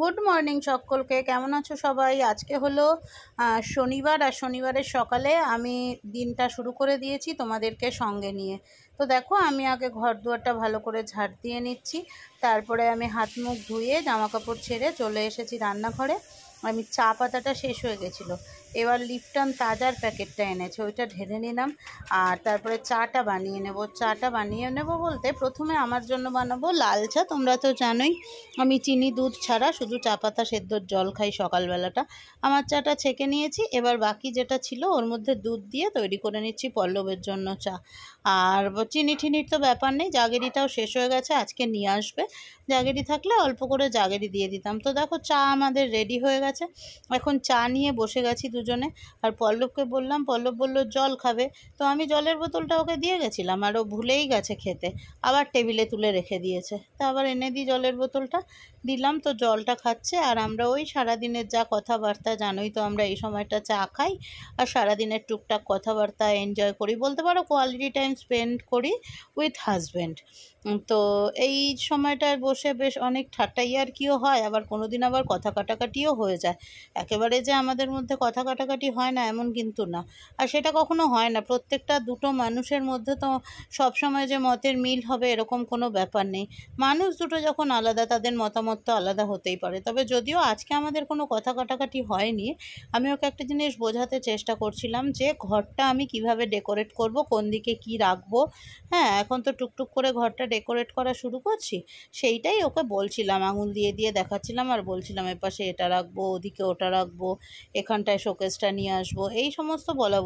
Good morning সকলকে, কেমন আছো সবাই? আজকে হলো শনিবার, আর শনিবারের সকালে আমি দিনটা শুরু করে দিয়েছি তোমাদেরকে সঙ্গে নিয়ে। তো দেখো, আমি আগে ঘর দুয়ারটা ভালো করে ঝাড় দিয়ে নিচ্ছি। তারপরে আমি হাত মুখ ধুয়ে জামা কাপড় ছেড়ে চলে এসেছি রান্নাঘরে। আমি চা পাতাটা শেষ হয়ে গেছিল। এবার লিপটন তাজার প্যাকেটটা এনেছে, ওইটা ঢেলে নিলাম আর তারপরে চাটা বানিয়ে নেব। চাটা বানিয়ে নেব বলতে প্রথমে আমার জন্য বানাবো লাল চা, তোমরা তো জানোই। আমি চিনি, দুধ ছাড়া শুধু চা পাতা সেদ্ধর জল খাই সকালবেলাটা। আমার চাটা ছেঁকে নিয়েছি, এবার বাকি যেটা ছিল ওর মধ্যে দুধ দিয়ে তৈরি করে নিচ্ছি পল্লবের জন্য চা। আর চিনি ঠিনির তো ব্যাপার নেই, জাগেরিটাও শেষ হয়ে গেছে, আজকে নিয়ে আসবে। জাগেরি থাকলে অল্প করে জাগেরি দিয়ে দিতাম। তো দেখো চা আমাদের রেডি হয়ে গেছে। এখন চা নিয়ে বসে গেছি দুজনে। আর পল্লবকে বললাম, পল্লব বলল, জল খাবে। তো আমি জলের বোতলটা ওকে দিয়ে গেছিলাম আর ও ভুলেই গেছে খেতে। আবার টেবিলে তুলে রেখে দিয়েছে। তা আবার এনে দিই জলের বোতলটা। দিলাম, তো জলটা খাচ্ছে। আর আমরা ওই সারাদিনের যা কথাবার্তা জানোই তো আমরা এই সময়টা চা খাই। আর সারাদিনের টুকটাক কথাবার্তা এনজয় করি। বলতে পারো কোয়ালিটি টাইম স্পেন্ড করি উইথ হাজব্যান্ড তো এই সময়টায় বসে বেশ অনেক ঠাট্টাই আর কিও হয়। আবার কোনো দিন আবার কথা কাটাকাটিও হয়ে যায়। একেবারে যে আমাদের মধ্যে কথা কাটাকাটি হয় না, এমন কিন্তু না। আর সেটা কখনো হয় না। প্রত্যেকটা দুটো মানুষের মধ্যে তো সবসময় যে মতের মিল হবে, এরকম কোনো ব্যাপার নেই। মানুষ দুটো যখন আলাদা, তাদের মতামত তো আলাদা হতেই পারে। তবে যদিও আজকে আমাদের কোনো কথা কাটাকাটি হয়নি, আমি ওকে একটা জিনিস বোঝাতে চেষ্টা করছিলাম যে ঘরটা আমি কীভাবে ডেকোরেট করব, কোন দিকে কি রাখব। হ্যাঁ এখন তো টুকটুক করে ঘরটা ডেকোরেট করা শুরু করছি, সেইটাই ওকে বলছিলাম, আঙুল দিয়ে দিয়ে দেখাচ্ছিলাম আর বলছিলাম, এপাশে এটা রাখব, ওদিকে ওটা রাখব, এখানটায় শোকেসটা নিয়ে আসব। এই সমস্ত বলা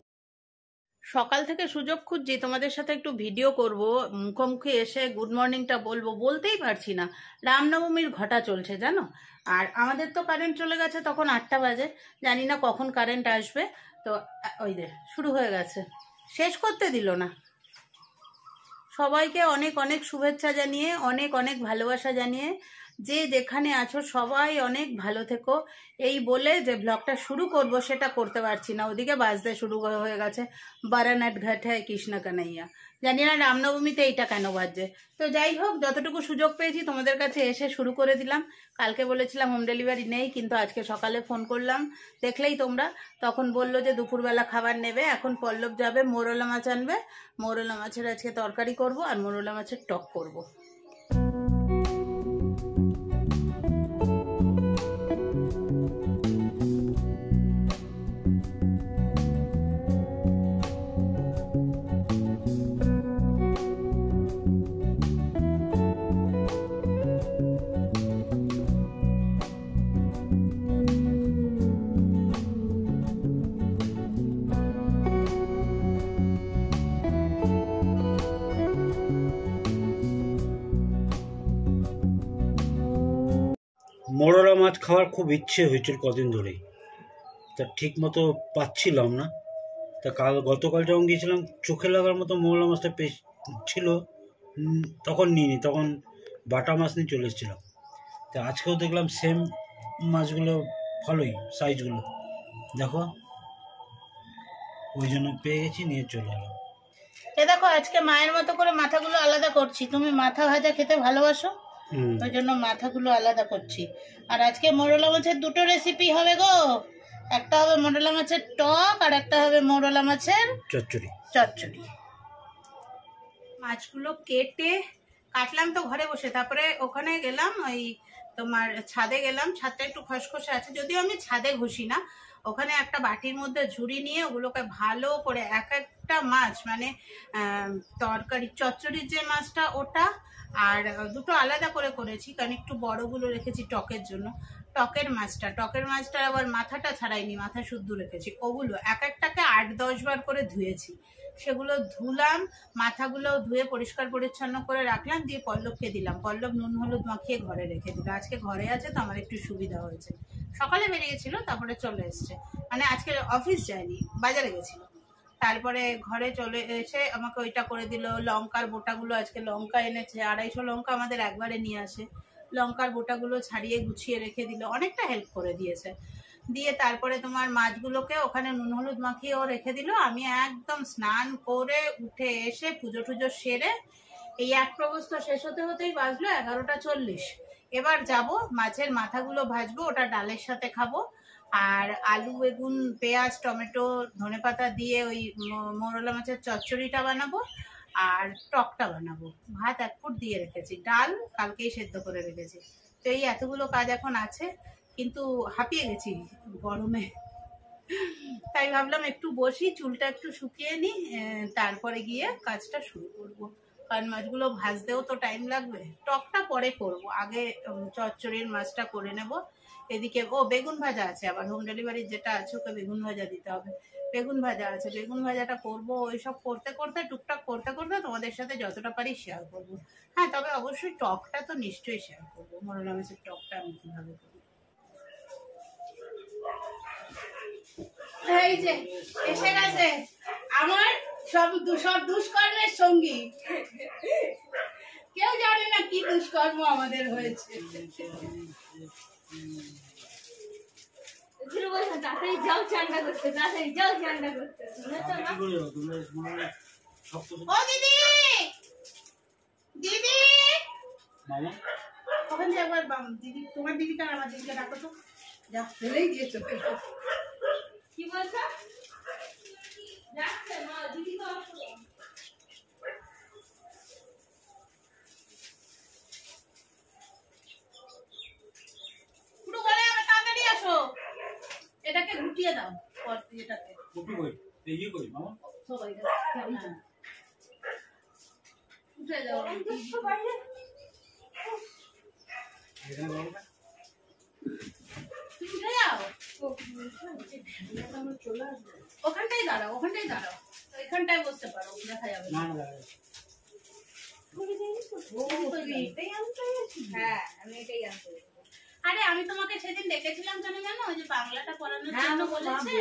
সকাল থেকে সুযোগ খুঁজছি, তোমাদের সাথে একটু ভিডিও করব। মুখোমুখি এসে গুড মর্নিংটা বলব, বলতেই পারছি না। রামনবমীর ঘটা চলছে, জানো? আর আমাদের তো কারেন্ট চলে গেছে তখন আটটা বাজে। জানি না কখন কারেন্ট আসবে। তো ওই দে শুরু হয়ে গেছে। শেষ করতে দিল না। সবাইকে অনেক অনেক শুভেচ্ছা জানিয়ে, অনেক অনেক ভালোবাসা জানিয়ে যে যেখানে আছো সবাই অনেক ভালো থেকো। এই বলে যে ব্লগটা শুরু করব সেটা করতে পারছি না। ওদিকে বাজতে শুরু হয়ে গেছে। বারানাট ঘাট হ্যায় কৃষ্ণ কানাইয়া। জানি না রামনবমীতে এইটা কেন বাজছে তো যাই হোক, যতটুকু সুযোগ পেয়েছি তোমাদের কাছে এসে শুরু করে দিলাম। কালকে বলেছিলাম হোম ডেলিভারি নেই, কিন্তু আজকে সকালে ফোন করলাম। দেখলেই তোমরা। তখন বলল যে দুপুরবেলা খাবার নেবে। এখন পল্লব যাবে, মোরলা মাছ আনবে। মোরলা মাছের আজকে তরকারি করব আর মোরলা মাছের টক করব। মরলা মাছ খাওয়ার খুব ইচ্ছে হয়েছিল কদিন ধরেই। তা ঠিক মতো পাচ্ছিলাম না। তা কাল গতকাল যখন গিয়েছিলাম, চোখে লাগার মতো মরলা মাছটা পেশ, ছিল। তখন নিইনি, তখন বাটা মাছ নিয়ে চলে এসেছিলাম। তা আজকেও দেখলাম সেম মাছগুলো ভালোই সাইজগুলো দেখো, ওই জন্য পেয়ে গেছি, নিয়ে চলে এলাম। এ দেখো, আজকে মায়ের মতো করে মাথাগুলো আলাদা করছি। তুমি মাথা ভাজা খেতে ভালোবাসো? ওই জন্য মাথাগুলো আলাদা করছি। আর আজকে মোরলা মাছের দুটো রেসিপি হবে গো। একটা হবে মোরলা মাছের টক আর একটা হবে মোরলা মাছের চচ্চড়ি। চচ্চড়ি। মাছগুলো কেটে কাটলাম তো ঘরে বসে। তারপরে ওখানে গেলাম ওই তোমার ছাদে গেলাম। ছাদটা একটু খসখসে আছে। যদিও আমি ছাদে ঘুষি না ওখানে একটা বাটির মধ্যে ঝুড়ি নিয়ে ওগুলোকে ভালো করে এক একটা মাছ মানে তরকারি, চচ্চড়ির যে মাছটা ওটা, আর দুটো আলাদা করে করেছি, কারণ একটু বড়গুলো রেখেছি টকের জন্য। টকের মাছটা টকের মাছটা আবার মাথাটা ছাড়াইনি, মাথা শুদ্ধ রেখেছি। ওগুলো এক একটাকে আট, দশ বার করে ধুয়েছি। সেগুলো ধুলাম মাথাগুলো ধুয়ে পরিষ্কার পরিচ্ছন্ন করে রাখলাম, দিয়ে পল্লবকে দিলাম। পল্লব নুন, হলুদ মাখিয়ে ঘরে রেখে দিল। আজকে ঘরে আছে তো আমার একটু সুবিধা হয়েছে। সকালে বেরিয়েছিল তারপরে চলে এসছে। মানে আজকে অফিস যায়নি, বাজারে গেছিল। তারপরে ঘরে চলে এসে আমাকে ওইটা করে দিল, লঙ্কার বোটাগুলো আজকে লঙ্কা এনেছে, আড়াইশো লঙ্কা আমাদের একবারে নিয়ে আসে। লঙ্কার বোটাগুলো ছাড়িয়ে গুছিয়ে রেখে দিল, অনেকটা হেল্প করে দিয়েছে। দিয়ে তারপরে তোমার মাছগুলোকে ওখানে নুন হলুদ মাখিয়ে ও রেখে দিল। আমি একদম স্নান করে উঠে এসে পুজো টুজো সেরে এই এক প্রবস্ত শেষ হতে হতেই বাজলো এগারোটা চল্লিশ। এবার যাব, মাছের মাথাগুলো ভাজবো, ওটা ডালের সাথে খাব। আর আলু, বেগুন, পেঁয়াজ, টমেটো, ধনেপাতা দিয়ে ওই মোরলা মাছের চচ্চড়িটা বানাবো আর টকটা বানাবো। ভাত এক ফুট দিয়ে রেখেছি। ডাল কালকেই সেদ্ধ করে রেখেছি। তো এই এতগুলো কাজ এখন আছে। কিন্তু হাঁপিয়ে গেছি গরমে। তাই ভাবলাম একটু বসি, চুলটা একটু শুকিয়ে নিই তারপরে গিয়ে কাজটা শুরু করব। কারণ মাছগুলো ভাজতেও তো টাইম লাগবে। টকটা পরে করব, আগে চচ্চড়ির মাছটা করে নেব। এদিকে, ও, বেগুন ভাজা আছে আবার হোম ডেলিভারির যেটা আছে, ওকে বেগুন ভাজা দিতে হবে। বেগুন ভাজা আছে, বেগুন ভাজাটা করব, ওইসব করতে করতে, টুকটাক করতে করতে তোমাদের সাথে যতটা পারি শেয়ার করব। হ্যাঁ তবে অবশ্যই টকটা তো নিশ্চয়ই শেয়ার করব। মরলা মাছের টকটা আমি কীভাবে করি এই যে এসে গেছে। আমার সব সব দুষ্কর্মের সঙ্গী। কেউ জানে না কি দুষ্কর্ম আমাদের হয়েছে। তাড়াতাড়ি যাও চান্ডা করতে তাড়াতাড়ি যাও চান্ডা করতে। ও দিদি! দিদি! ওখান থেকে একবার বাম- দিদি তোমার দিদিকে আমার দিদিকে ডাকো তো। যা ফেলেই দিয়েছ কি বলছো? যাচ্ছে মা দিদি তো আসলো। এটাকে গুটিয়ে দাও পর এটাকে। কপি কই এই কই মামা। সবাই উঠে যাও বাইরে। এখানে বলো না তুমি উঠে যাও ওখানটাই দাঁড়াও ওখানটাই দাঁড়াও। এখানটায় বসতে পারো দেখা যাবে না। হ্যাঁ আমি এটাই আনতে আরে আমি তোমাকে সেদিন ডেকেছিলাম কেন জানো? ওই যে বাংলাটা পড়ানোর হ্যাঁ, জন্য তো বলেছে।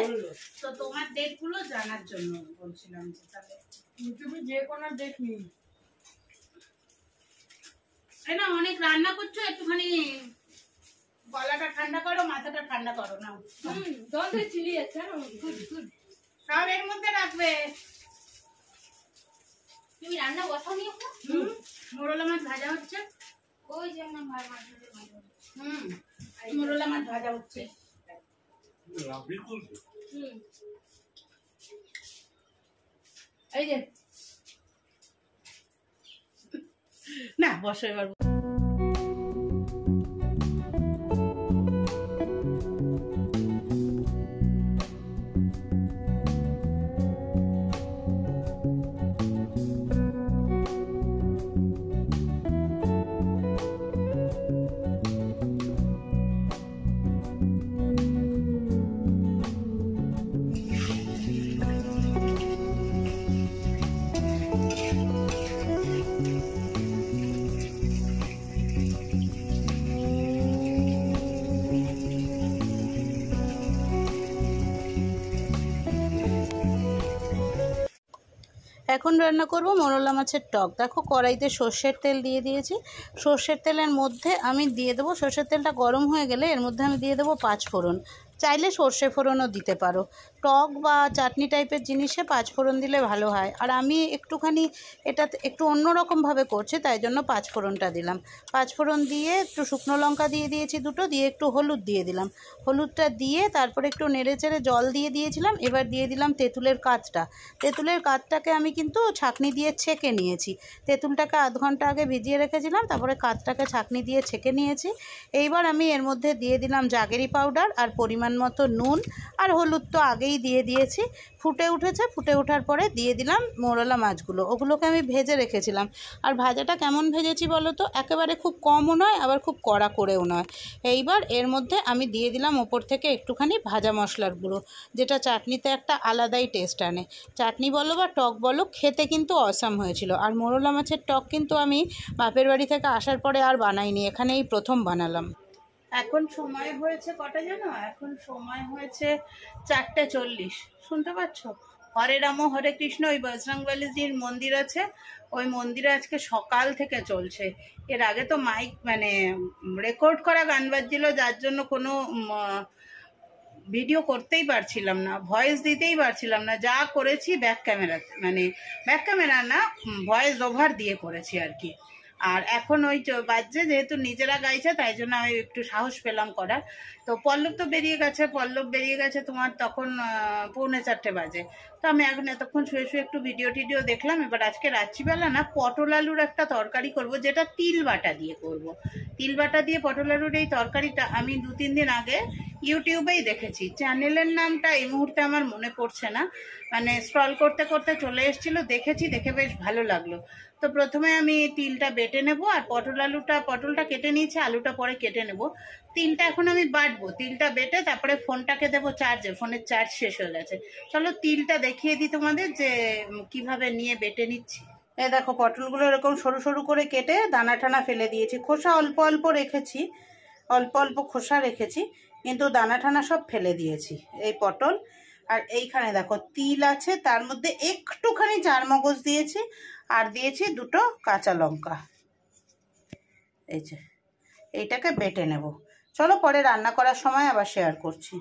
তো তোমার ডেটগুলো জানার জন্য বলছিলাম যে তাহলে। তুমি যে কোনো দেখনি এই না অনেক রান্না করছ একটুখানি গলাটা ঠান্ডা করো মাথাটা ঠান্ডা করো না হুম চিলি যাচ্ছে সব এর মধ্যে রাখবে। তুমি রান্না হুম মোরলা মাছ ভাজা হচ্ছে। ওই যে আমার মাঝে হুম মোরলা মাছ ভাজা হচ্ছে। হুম। এই যে। না বসো এবার। এখন রান্না করব মরলা মাছের টক। দেখো কড়াইতে সর্ষের তেল দিয়ে দিয়েছি। সর্ষের তেলের মধ্যে আমি দিয়ে দেবো সর্ষের তেলটা গরম হয়ে গেলে এর মধ্যে আমি দিয়ে দেবো পাঁচ ফোড়ন চাইলে সর্ষে ফোড়নও দিতে পারো। টক বা চাটনি টাইপের জিনিসে পাঁচ ফোড়ন দিলে ভালো হয়। আর আমি একটুখানি এটা একটু অন্যরকমভাবে করছি, তাই জন্য পাঁচ ফোড়নটা দিলাম। পাঁচ ফোড়ন দিয়ে একটু শুকনো লঙ্কা দিয়ে দিয়েছি দুটো, দিয়ে একটু হলুদ দিয়ে দিলাম। হলুদটা দিয়ে তারপরে একটু নেড়ে চেড়ে জল দিয়ে দিয়েছিলাম, এবার দিয়ে দিলাম তেঁতুলের কাতটা তেঁতুলের কাতটাকে আমি কিন্তু ছাঁকনি দিয়ে ছেঁকে নিয়েছি। তেঁতুলটাকে আধ ঘণ্টা আগে ভিজিয়ে রেখেছিলাম, তারপরে কাতটাকে ছাঁকনি দিয়ে ছেঁকে নিয়েছি। এইবার আমি এর মধ্যে দিয়ে দিলাম জাগেরি পাউডার আর পরিমাণ মতো নুন আর হলুদ তো আগেই দিয়ে দিয়েছি। ফুটে উঠেছে, ফুটে ওঠার পরে দিয়ে দিলাম মোরলা মাছগুলো। ওগুলোকে আমি ভেজে রেখেছিলাম। আর ভাজাটা কেমন ভেজেছি বলো তো? একেবারে খুব কমও নয়, আবার খুব কড়া করেও নয়। এইবার এর মধ্যে আমি দিয়ে দিলাম ওপর থেকে একটুখানি ভাজা মশলার গুঁড়ো, যেটা চাটনিতে একটা আলাদাই টেস্ট আনে। চাটনি বলো বা টক বলো, খেতে কিন্তু অসাম হয়েছিল। আর মোরলা মাছের টক কিন্তু আমি বাপের বাড়ি থেকে আসার পরে আর বানাইনি, এখানেই প্রথম বানালাম। এখন সময় হয়েছে কটা জানো? এখন সময় হয়েছে চারটে চল্লিশ। শুনতে পাচ্ছ? হরে রাম, হরে কৃষ্ণ, ওই বজরংবলীজির মন্দির আছে। ওই মন্দিরে আজকে সকাল থেকে চলছে। এর আগে তো মাইক মানে রেকর্ড করা গান বাজছিল, যার জন্য কোনো ভিডিও করতেই পারছিলাম না ভয়েস দিতেই পারছিলাম না। যা করেছি ব্যাক ক্যামেরাতে মানে ব্যাক ক্যামেরা না ভয়েস ওভার দিয়ে করেছি আর কি। আর এখন ওই বাজছে, যেহেতু নিজেরা গাইছে, তাই জন্য আমি একটু সাহস পেলাম করার। তো পল্লব তো বেরিয়ে গেছে, পল্লব বেরিয়ে গেছে তোমার তখন পৌনে চারটে বাজে। তো আমি এখন এতক্ষণ শুয়ে শুয়ে একটু ভিডিও টিডিও দেখলাম। এবার আজকে রাত্রিবেলা না পটল আলুর একটা তরকারি করব, যেটা তিল বাটা দিয়ে করব। তিল বাটা দিয়ে পটল আলুর এই তরকারিটা আমি দু তিন দিন আগে ইউটিউবেই দেখেছি। চ্যানেলের নামটা এই মুহূর্তে আমার মনে পড়ছে না। মানে স্ক্রল করতে করতে চলে এসেছিল, দেখেছি, দেখে বেশ ভালো লাগল। তো প্রথমে আমি তিলটা বেটে নেব আর পটল আলুটা, পটলটা কেটে নিয়েছি, আলুটা পরে কেটে নেব। তিলটা এখন আমি বাটবো তিলটা বেটে তারপরে ফোনটাকে দেবো চার্জে ফোনের চার্জ শেষ হয়ে গেছে। চলো তিলটা দেখিয়ে দিই তোমাদের যে কীভাবে নিয়ে বেটে নিচ্ছি। এ দেখো, পটলগুলো এরকম সরু সরু করে কেটে দানা টানা ফেলে দিয়েছি। খোসা অল্প অল্প রেখেছি, অল্প অল্প খোসা রেখেছি, কিন্তু দানা টানা সব ফেলে দিয়েছি এই পটল। আর এইখানে দেখো, তিল আছে, তার মধ্যে একটুখানি চার মগজ দিয়েছি, আর দিয়েছি দুটো কাঁচা লঙ্কা। এই যে, এইটাকে বেটে নেব। চলো পরে রান্না করার সময় আবার শেয়ার করছি।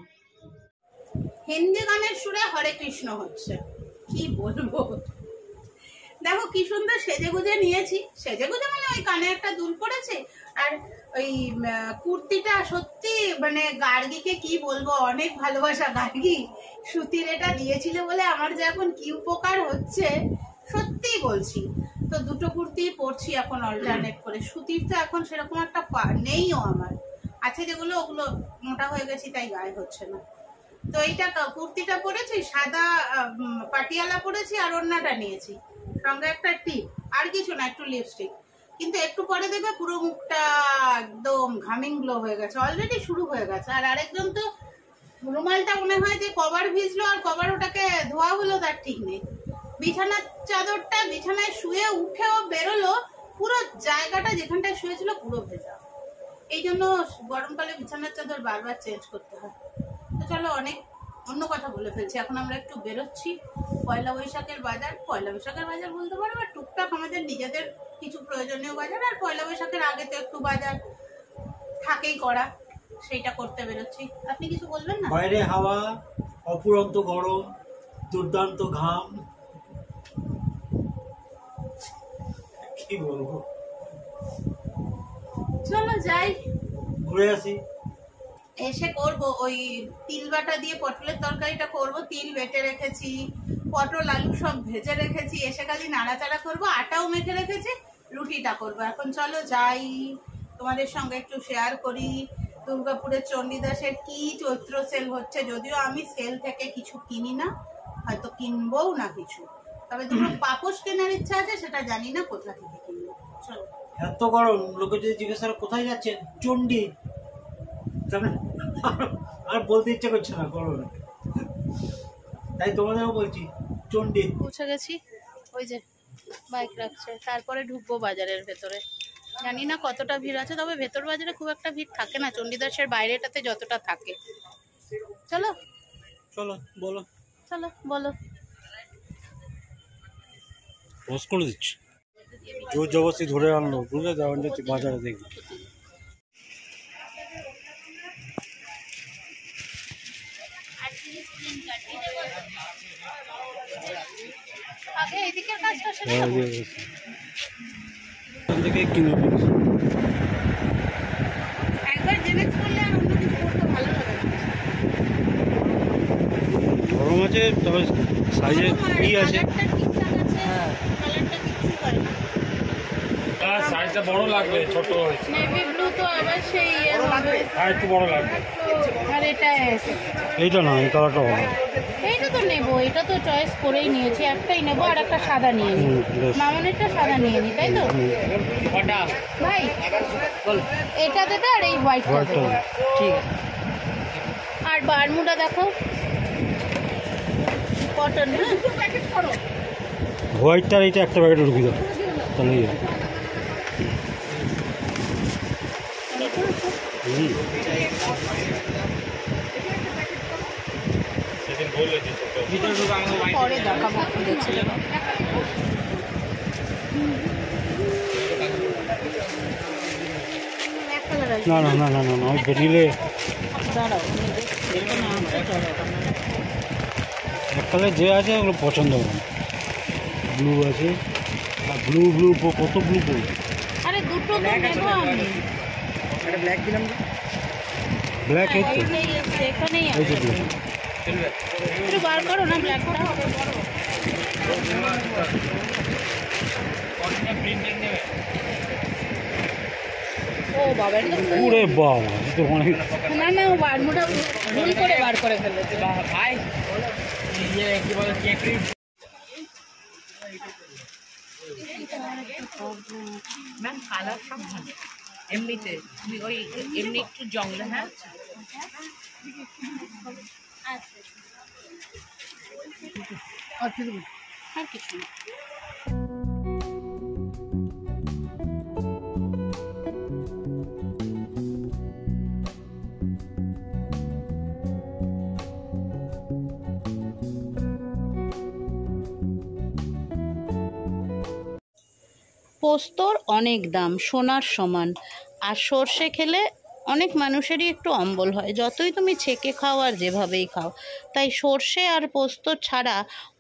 হিন্দি গানের সুরে হরে কৃষ্ণ হচ্ছে। কি বলব? দেখো কি সুন্দর সেজে গুজে নিয়েছি। সেজে গুজে মানে ওই কানে একটা দুল পড়েছে। আর ওই কুর্তিটা সত্যি মানে গার্গিকে কি বলব অনেক ভালোবাসা। গার্গি সুতির এটা দিয়েছিল বলে আমার যে এখন কি উপকার হচ্ছে সত্যিই বলছি। তো দুটো কুর্তি পরছি এখন অল্টারনেট করে। সুতির তো এখন সেরকম একটা নেইও আমার। আছে যেগুলো, ওগুলো মোটা হয়ে গেছি, তাই গায়ে হচ্ছে না। তো এইটা কুর্তিটা পরেছি, সাদা পাটিয়ালা পরেছি আর ওড়নাটা নিয়েছি। সঙ্গে একটা টিপ, আর কিছু না, একটু লিপস্টিক কিন্তু একটু পরে দেখবে পুরো মুখটা একদম ঘামিং গ্লো হয়ে গেছে। অলরেডি শুরু হয়ে গেছে। আর আরেকজন তো রুমালটা মনে হয় যে কভার ভিজলো আর কভার ওটাকে ধোয়া হলো, তার ঠিক নেই। বিছানার চাদরটা বিছানায় শুয়ে উঠেও বেরোলো, পুরো জায়গাটা যেখানটায় শুয়েছিল পুরো ভেজা। এই জন্য গরমকালে বিছানার চাদর বারবার চেঞ্জ করতে হয়। তো চলো অনেক, অন্য কথা বলে ফেলছি। এখন আমরা একটু বেরোচ্ছি। পয়লা বৈশাখের বাজার। পয়লা বৈশাখের বাজার বলতে পারো আর টুকটাক আমাদের নিজেদের কিছু প্রয়োজনীয় বাজার। আর পয়লা বৈশাখের আগে তো একটু বাজার থাকেই করা, সেইটা করতে বেরোচ্ছি। আপনি কিছু বলবেন না? বাইরে হাওয়া অপুরন্ত গরম, দুর্দান্ত ঘাম। কি বলব? চলো যাই। ঘুরে আসি। এসে করব ওই তিল বাটা দিয়ে পটলের তরকারিটা করব তিল বেটে রেখেছি পটল আলু সব ভেজে রেখেছি এসে খালি নাড়াচাড়া করব আটাও মেখে রেখেছি রুটিটা করব। এখন চলো যাই তোমাদের সঙ্গে একটু শেয়ার করি দুর্গাপুরের চণ্ডীদাসের কি চৈত্র সেল হচ্ছে যদিও আমি সেল থেকে কিছু কিনি না হয়তো কিনবও না কিছু। তবে দুটো পাপোশ কেনার ইচ্ছা আছে সেটা জানি না কোথা থেকে কিনবো। চলো। এত গরম লোকে যদি জিজ্ঞাসা করে কোথায় যাচ্ছে চণ্ডী। আর- বলতে ইচ্ছে করছে না গরমে। তাই তোমাদেরও বলছি চণ্ডী। পৌঁছে গেছি। ওই যে বাইক রাখছে। তারপরে ঢুকবো বাজারের ভেতরে। জানি না কতটা ভিড় আছে তবে ভেতর বাজারে খুব একটা ভিড় থাকে না। চণ্ডীদাসের বাইরেটাতে যতটা থাকে। চলো। চলো বলো। চলো বলো। করে দিচ্ছি। জোর জবরদস্তি ধরে আনলো বুঝলে? যাওয়ান যাচ্ছি বাজারে দেখি। সেরে হ্যাঁ, থেকে কিনে একবার জেনে করলে আর অন্য কিছু করতে ভালো লাগে গরম আছে তবে সাইজে কি আছে কালারটা কিচ্ছু করে না হ্যাঁ সাইজটা বড় লাগবে ছোট হয়েছে। নেভি ব্লু তো আবার সেই হবে আর একটু বড় লাগবে। আর এটা এসে এইটা না এই কালারটা ভালো এইটা তো নেব এটা তো চয়েস করেই নিয়েছি। একটাই নেব আর একটা সাদা নিয়ে নিই। মামনেরটা সাদা নিয়ে নিই তাই তো? ভাই এটা দেবে আর এই হোয়াইটটা দেবে। ঠিক আছে। আর বারমুডা দেখো। কটন হ্যাঁ? হোয়াইটটার এইটা একটা প্যাকেটে ঢুকি দাও তাহলে পরে দেখাবো আছে না না না না না না ওই বেরিয়ে দাঁড়াও আমি দেখছি। দেখো না আমাকে চলো না এক কালার যে আছে ওগুলো পছন্দ হবে। ব্লু আছে। আর ব্লু ব্লু কত ব্লু পড়বে আরে দুটো নেব আমি। ব্ল্যাক এই তো এইটাই এসছে, এখানেই এই যে আছে ব্লু একটু বার করো না ব্ল্যাকটা প্রিন্টেড নেবে ও বাবা এটা তো ওরে বাবা এ তো অনেক না না ও বারমুটা ভুল করে বার করে ফেলেছে ভাই ইয়ে কি বলে কেক ম্যাম কালার সব ভালো এমনিতে তুমি ওই এমনি একটু জংলে হ্যাঁ? আর কিছু না। পোস্তর অনেক দাম সোনার সমান। আর সর্ষে খেলে অনেক মানুষেরই একটু অম্বল হয়। যতই তুমি ছেঁকে খাও আর যেভাবেই খাও। তাই সর্ষে আর পোস্ত ছাড়া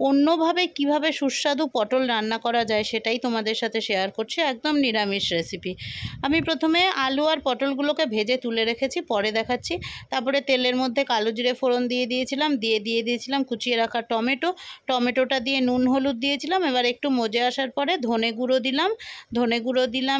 অন্যভাবে কীভাবে সুস্বাদু পটল রান্না করা যায় সেটাই তোমাদের সাথে শেয়ার করছি। একদম নিরামিষ রেসিপি আমি প্রথমে আলু আর পটলগুলোকে ভেজে তুলে রেখেছি, পরে দেখাচ্ছি। তারপরে তেলের মধ্যে কালো জিরে ফোড়ন দিয়ে দিয়েছিলাম, দিয়ে দিয়ে দিয়েছিলাম কুচিয়ে রাখা টমেটো। টমেটোটা দিয়ে নুন হলুদ দিয়েছিলাম। এবার একটু মজে আসার পরে ধনে গুঁড়ো দিলাম। ধনে গুঁড়ো দিলাম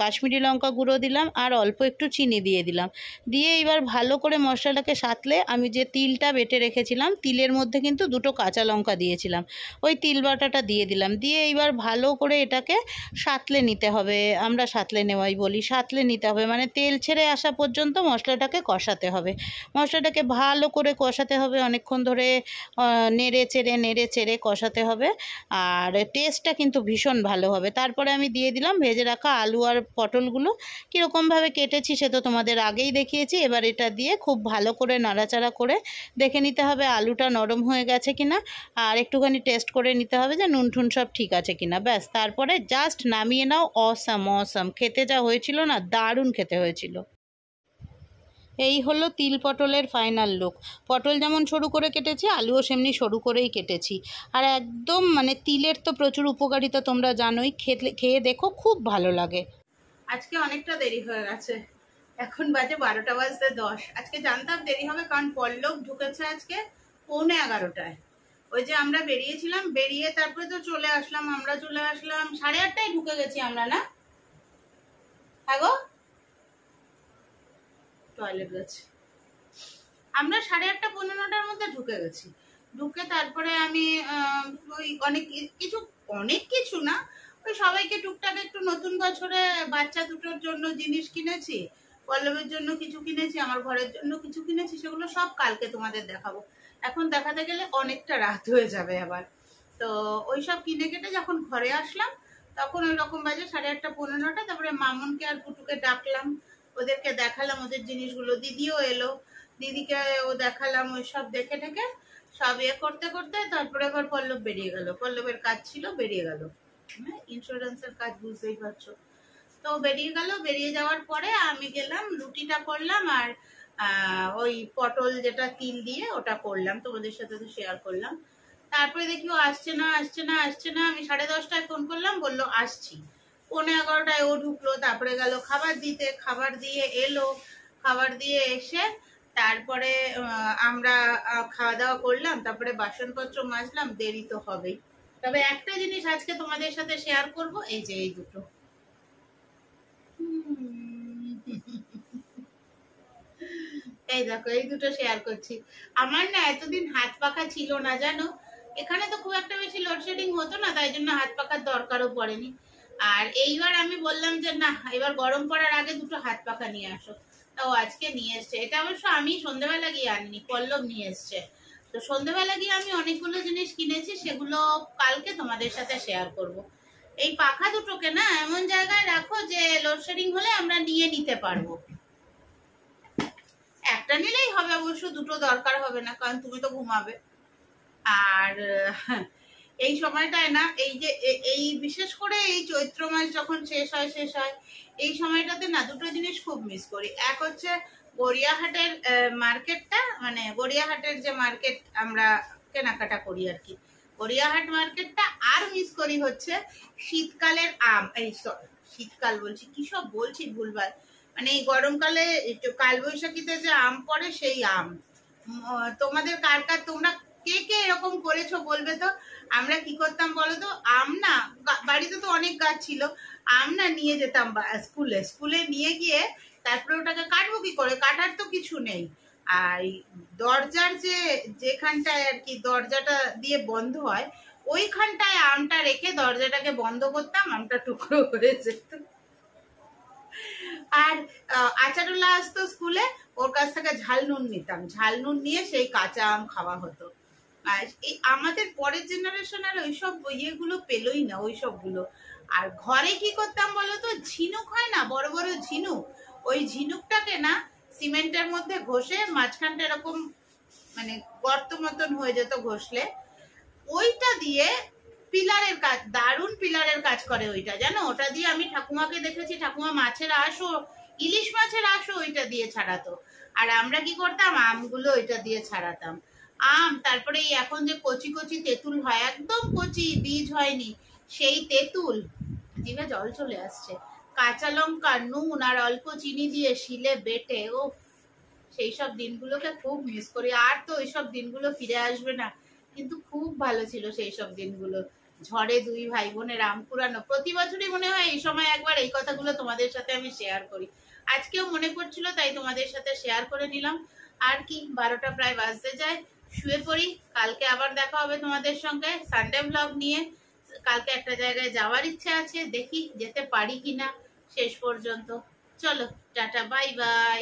কাশ্মীরি লঙ্কা গুঁড়ো দিলাম। আর অল্প একটু চিনি দিয়ে দিলাম। দিয়ে এবার ভালো করে মশলাটাকে সাতলে আমি যে তিলটা বেটে রেখেছিলাম, তিলের মধ্যে কিন্তু দুটো কাঁচা লঙ্কা দিয়েছিলাম। ওই তিল বাটাটা দিয়ে দিলাম। দিয়ে এইবার ভালো করে এটাকে সাতলে নিতে হবে। আমরা সাতলে নেওয়াই বলি, সাতলে নিতে হবে। মানে তেল ছেড়ে আসা পর্যন্ত মশলাটাকে কষাতে হবে। মশলাটাকে ভালো করে কষাতে হবে। অনেকক্ষণ ধরে নেড়ে চেড়ে নেড়ে চেড়ে কষাতে হবে। আর টেস্টটা কিন্তু ভীষণ ভালো হবে। তারপরে আমি দিয়ে দিলাম ভেজে রাখা আলু আর পটলগুলো। কীরকমভাবে কেটেছি সে তো তোমাদের আগেই দেখিয়েছি, এবার এটা দিয়ে খুব ভালো করে নাড়াচাড়া করে দেখে নিতে হবে আলুটা নরম হয়ে গেছে কিনা, আর একটুখানি টেস্ট করে নিতে হবে যে নুন ঠুন সব ঠিক আছে কিনা। ব্যাস, তারপরে জাস্ট নামিয়ে নাও অসাম অসাম খেতে যা হয়েছিল না, দারুণ খেতে হয়েছিল। এই হলো তিল পটলের ফাইনাল লুক পটল যেমন সরু করে কেটেছি, আলুও সেমনি সরু করেই কেটেছি। আর একদম মানে তিলের তো প্রচুর উপকারিতা তোমরা জানোই খেয়ে দেখো খুব ভালো লাগে। আজকে অনেকটা দেরি হয়ে গেছে। এখন বাজে বারোটা বাজতে দশ। আজকে জানতাম দেরি হবে কারণ পল্লব ঢুকেছে আজকে পৌনে এগারোটায়। ওই যে আমরা বেরিয়েছিলাম, বেরিয়ে তারপরে তো চলে আসলাম, আমরা চলে আসলাম, সাড়ে আটটায় ঢুকে গেছি আমরা, না? হ্যাঁ টয়লেট গেছে। আমরা সাড়ে আটটা পনেরোটার মধ্যে ঢুকে গেছি। ঢুকে তারপরে আমি ওই অনেক কিছু অনেক কিছু না, ওই সবাইকে টুকটাক একটু নতুন বছরে বাচ্চা দুটোর জন্য জিনিস কিনেছি। পল্লবের জন্য কিছু কিনেছি, আমার ঘরের জন্য কিছু কিনেছি, সেগুলো সব কালকে তোমাদের দেখাবো। এখন দেখাতে গেলে অনেকটা রাত হয়ে যাবে আবার। তো ওই সব কিনে কেটে যখন ঘরে আসলাম, তখন ওই রকম বাজে সাড়ে আটটা পনেরোটা তারপরে মামনকে আর পুটুকে ডাকলাম। ওদেরকে দেখালাম ওদের জিনিসগুলো, দিদিও এলো। দিদিকে ও দেখালাম ওই সব দেখে টেকে সব ইয়ে করতে করতে তারপরে আবার পল্লব বেরিয়ে গেল। পল্লবের কাজ ছিল, বেরিয়ে গেল। ইন্স্যুরেন্সের কাজ বুঝতেই পারছ। তো বেরিয়ে গেল। বেরিয়ে যাওয়ার পরে আমি গেলাম, রুটিটা করলাম আর ওই পটল যেটা তিল দিয়ে ওটা করলাম। তোমাদের সাথে তো শেয়ার করলাম। তারপরে দেখি ও আসছে না আসছে না আসছে না। আমি সাড়ে দশটায় ফোন করলাম, বলল, আসছি। পৌনে এগারোটায় ও ঢুকলো, তারপরে গেল খাবার দিতে। খাবার দিয়ে এলো। খাবার দিয়ে এসে তারপরে আমরা খাওয়া দাওয়া করলাম। তারপরে বাসনপত্র মাজলাম। দেরি তো হবেই। তবে একটা জিনিস আজকে তোমাদের সাথে শেয়ার করব। এই যে, এই দুটো। এই দেখো, এই দুটো শেয়ার করছি। আমার না এতদিন হাত পাখা ছিল না, জানো? এখানে তো খুব একটা বেশি লোডশেডিং হতো না, তাই জন্য হাত পাখার দরকারও পড়েনি। আর এইবার আমি বললাম যে, না, এবার গরম পড়ার আগে দুটো হাত পাখা নিয়ে আসো। তাও আজকে নিয়ে এসছে। এটা অবশ্য আমি সন্ধ্যেবেলা গিয়ে আনিনি, পল্লব নিয়ে এসছে। তো সন্ধ্যেবেলা গিয়ে আমি অনেকগুলো জিনিস কিনেছি, সেগুলো কালকে তোমাদের সাথে শেয়ার করব। এই পাখা দুটোকে না এমন জায়গায় রাখো যে লোডশেডিং হলে আমরা নিয়ে নিতে পারব। একটা নিলেই হবে অবশ্য, দুটো দরকার হবে না, কারণ তুমি তো ঘুমাবে। আর এই সময়টায় না, এই যে এই বিশেষ করে এই চৈত্র মাস যখন শেষ হয় শেষ হয়, এই সময়টাতে না, দুটো জিনিস খুব মিস করি। এক হচ্ছে গড়িয়াহাটের মার্কেটটা মানে গড়িয়াহাটের যে মার্কেট আমরা কেনাকাটা করি আর কি। গড়িয়াহাট মার্কেটটা আর মিস করি হচ্ছে শীতকালের আম, এই শীতকাল বলছি, কি সব বলছি ভুলভাল। মানে এই গরমকালে কালবৈশাখীতে যে আম পড়ে সেই আম। তোমাদের কার কার, তোমরা কে কে এরকম করেছ বলবে তো? আমরা কি করতাম বলো তো? আম না বাড়িতে তো অনেক গাছ ছিল। আম না নিয়ে যেতাম স্কুলে। স্কুলে নিয়ে গিয়ে তারপরে ওটাকে কাটবো কি করে? কাটার তো কিছু নেই। আর দরজার যে, যেখানটায় আর কি দরজাটা দিয়ে বন্ধ হয়, ওইখানটায় আমটা রেখে দরজাটাকে বন্ধ করতাম, আমটা টুকরো হয়ে যেত। আর আচারুল্লাহ আসতো স্কুলে, ওর কাছ থেকে ঝাল নুন নিতাম। ঝাল নুন নিয়ে সেই কাঁচা আম খাওয়া হতো। আর এই আমাদের পরের জেনারেশন আর ওইসব ইয়েগুলো পেলোই না, ওইসবগুলো। আর ঘরে কি করতাম বলতো? ঝিনুক হয় না? বড় বড় ঝিনুক। ওই ঝিনুকটাকে না, সিমেন্টের মধ্যে ঘষে মাঝখানটা এরকম মানে গর্ত মতন হয়ে যেত ঘষলে। ওইটা দিয়ে পিলারের কাজ, দারুণ পিলারের কাজ করে ওইটা, জানো? ওটা দিয়ে আমি ঠাকুমাকে দেখেছি, ঠাকুমা মাছের আঁশও, ইলিশ মাছের আঁশও ওইটা দিয়ে ছাড়াতো। আর আমরা কি করতাম? আমগুলো ওইটা দিয়ে ছাড়াতাম। আম, তারপরে এই এখন যে কচি কচি তেঁতুল হয়, একদম কচি, বীজ হয়নি, সেই তেঁতুল, জিভে জল চলে আসছে। কাঁচা লঙ্কা, নুন আর অল্প চিনি দিয়ে শিলে বেটে ও সেই সব দিনগুলোকে খুব মিস করি। আর তো ওইসব দিনগুলো ফিরে আসবে না। কিন্তু খুব ভালো ছিল সেই সব দিনগুলো। ঝড়ে দুই ভাই বোনের আম কুড়ানো প্রতি বছরই মনে হয় এই সময় একবার এই কথাগুলো তোমাদের সাথে আমি শেয়ার করি। আজকেও মনে পড়ছিল, তাই তোমাদের সাথে শেয়ার করে নিলাম। আর কি, বারোটা প্রায় বাজতে যায়। শুয়ে পড়ি, কালকে আবার দেখা হবে তোমাদের সঙ্গে সানডে ব্লগ নিয়ে। কালকে একটা জায়গায় যাওয়ার ইচ্ছে আছে, দেখি যেতে পারি কিনা শেষ পর্যন্ত। চলো, টাটা বাই বাই